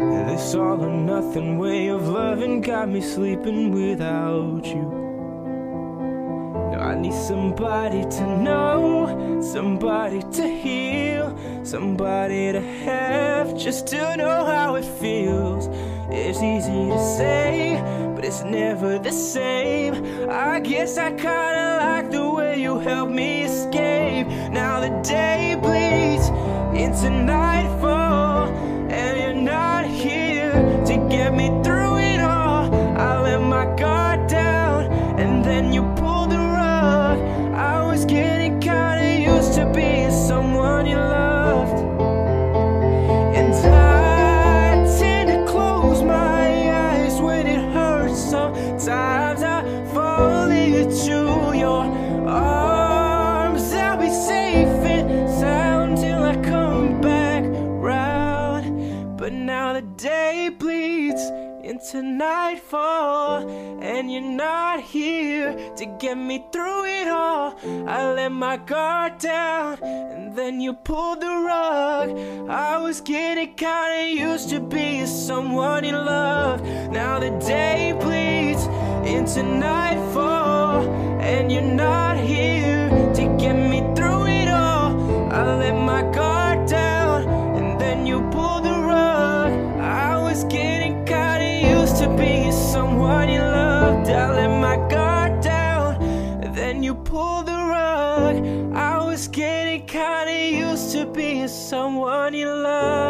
This all or nothing way of loving got me sleeping without you. Now I need somebody to know, somebody to heal, somebody to have, just to know how it feels. It's easy to say, but it's never the same. I guess I kinda like the way you help me escape. Now the day bleeds into nightfall, me through it all. I let my guard down, and then you pulled the rug. I was getting kinda used to being someone you loved. And I tend to close my eyes when it hurts. Sometimes I fall into your arms. I'll be safe and sound till I come back round. But now the day bleeds into nightfall, and you're not here to get me through it all. I let my guard down, and then you pulled the rug. I was getting kinda used to being someone you loved. Now the day bleeds into nightfall, and you're not to be someone you loved. I let my guard down, then you pulled the rug. I was getting kinda used to being someone you loved.